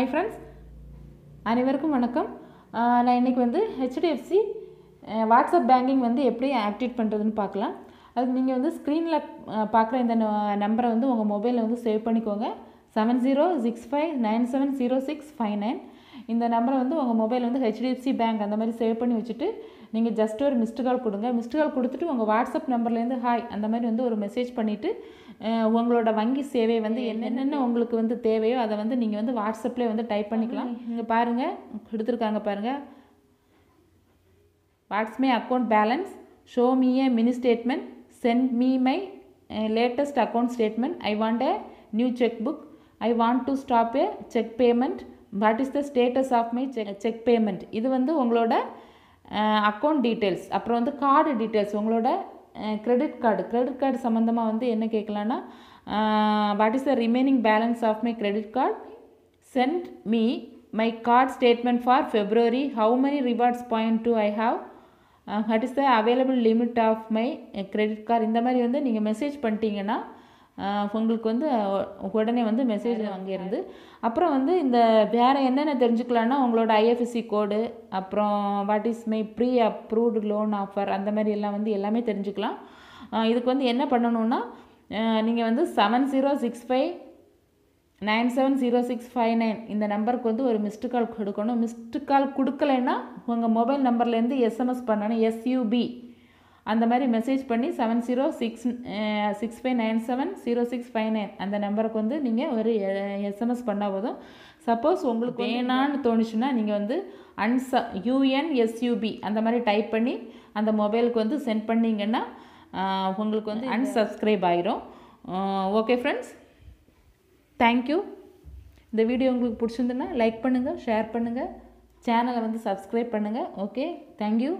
Hi friends அனைவருக்கும் வணக்கம். நான் இன்றைக்கி வந்து ஹெச்டிஎஃப்சி வாட்ஸ்அப் பேங்கிங் வந்து எப்படி ஆக்டிவேட் பண்ணுறதுன்னு பார்க்கலாம். அது நீங்கள் வந்து ஸ்க்ரீனில் பார்க்குற இந்த நம்பரை வந்து உங்கள் மொபைலில் வந்து சேவ் பண்ணிக்கோங்க. Seven zero six five nine seven zero six five nine இந்த நம்பரை வந்து உங்கள் மொபைல் வந்து ஹெச்டிஎஃப்சி பேங்க் அந்த மாதிரி சேவ் பண்ணி வச்சுட்டு நீங்கள் ஜஸ்ட் ஒரு மிஸ்டு கால் கொடுங்க. மிஸ்டு கால் கொடுத்துட்டு உங்கள் வாட்ஸ்அப் நம்பர்லேருந்து ஹாய் அந்த மாதிரி வந்து ஒரு மெசேஜ் பண்ணிவிட்டு உங்களோட வங்கி சேவை வந்து என்னென்ன உங்களுக்கு வந்து தேவையோ அதை வந்து நீங்கள் வந்து வாட்ஸ்அப்லேயே வந்து டைப் பண்ணிக்கலாம். இங்கே பாருங்கள் கொடுத்துருக்காங்க பாருங்கள் what's my account balance show me a mini statement send me my latest account statement I want a new cheque book I want to stop a cheque payment what is the status of my cheque cheque payment இது வந்து உங்களோட account details அப்புறம் வந்து card details உங்களோட credit card credit card சம்மந்தமாக வந்து என்ன கேட்கலான்னா what is the remaining balance of my credit card send me my card statement for February how many rewards point do I have what is the available limit of my credit card இந்த மாதிரி வந்து நீங்கள் message பண்ணிட்டீங்கன்னா உங்களுக்கு வந்து உடனே வந்து message அங்கேருந்து அப்புறம் வந்து இந்த வேறு என்னென்ன தெரிஞ்சுக்கலான்னா உங்களோட ஐஎஃப்எஸ்சி கோடு அப்புறம் what is my pre approved loan offer அந்த மாதிரி எல்லாம் வந்து எல்லாமே தெரிஞ்சுக்கலாம். இதுக்கு வந்து என்ன பண்ணணுன்னா நீங்கள் வந்து seven zero six five nine seven zero six five nine இந்த நம்பருக்கு வந்து ஒரு மிஸ்டு கால் கொடுக்கணும். மிஸ்டு கால் கொடுக்கலைன்னா உங்கள் மொபைல் நம்பர்லேருந்து எஸ்எம்எஸ் பண்ணணும். எஸ்யூபி அந்த மாதிரி மெசேஜ் பண்ணி seven zero six six five nine seven zero six five nine அந்த நம்பருக்கு வந்து நீங்கள் ஒரு எஸ்எம்எஸ் பண்ணால் போதும். சப்போஸ் உங்களுக்கு வேணான்னு தோணுச்சுன்னா நீங்கள் வந்து அன்ச யூஎன்எஸ்யூபி அந்த மாதிரி டைப் பண்ணி அந்த மொபைலுக்கு வந்து சென்ட் பண்ணிங்கன்னா உங்களுக்கு வந்து அன்சப்ஸ்கிரைப் ஆயிரும். ஓகே ஃப்ரெண்ட்ஸ் தேங்க்யூ இந்த வீடியோ உங்களுக்கு பிடிச்சிருந்துன்னா லைக் பண்ணுங்கள் ஷேர் பண்ணுங்கள் சேனலை வந்து சப்ஸ்கிரைப் பண்ணுங்கள் ஓகே தேங்க்யூ